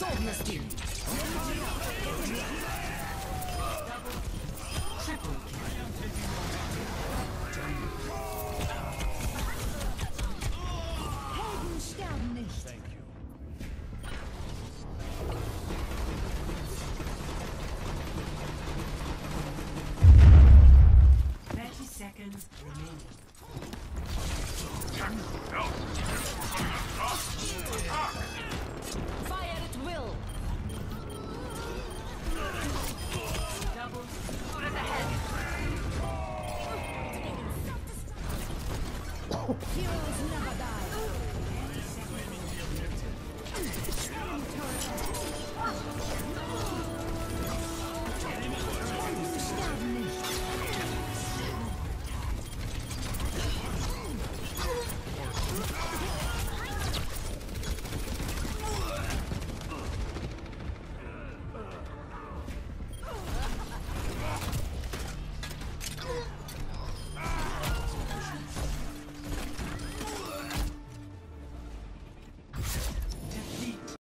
Nicht. Thirty seconds remaining. ひよしなはだ!